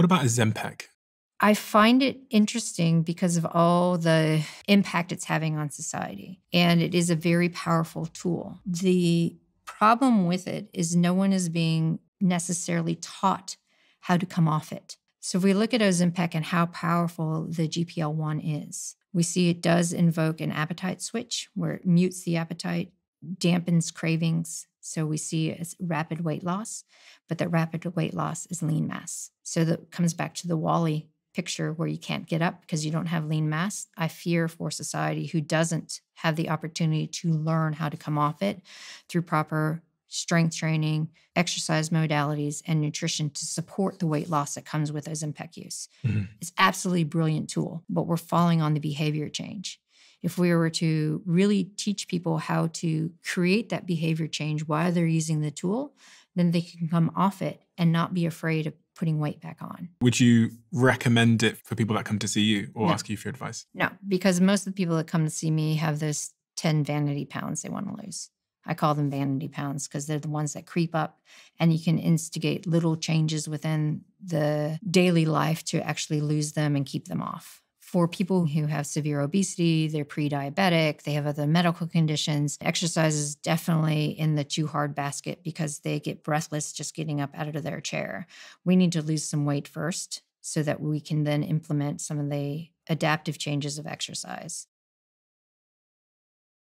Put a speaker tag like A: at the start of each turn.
A: What about Ozempic?
B: I find it interesting because of all the impact it's having on society. And it is a very powerful tool. The problem with it is no one is being necessarily taught how to come off it. So if we look at Ozempic and how powerful the GLP-1 is, we see it does invoke an appetite switch where it mutes the appetite, dampens cravings. So we see rapid weight loss, but that rapid weight loss is lean mass. So that comes back to the WALL-E picture where you can't get up because you don't have lean mass. I fear for society who doesn't have the opportunity to learn how to come off it through proper strength training, exercise modalities, and nutrition to support the weight loss that comes with Ozempic use. Mm-hmm. It's absolutely brilliant tool, but we're falling on the behavior change. If we were to really teach people how to create that behavior change while they're using the tool, then they can come off it and not be afraid of putting weight back on.
A: Would you recommend it for people that come to see you or no. ask you for advice?
B: No, because most of the people that come to see me have those 10 vanity pounds they want to lose. I call them vanity pounds because they're the ones that creep up and you can instigate little changes within the daily life to actually lose them and keep them off for people who have severe obesity, they're pre diabetic, they have other medical conditions, exercise is definitely in the too hard basket because they get breathless just getting up out of their chair. We need to lose some weight first so that we can then implement some of the adaptive changes of exercise.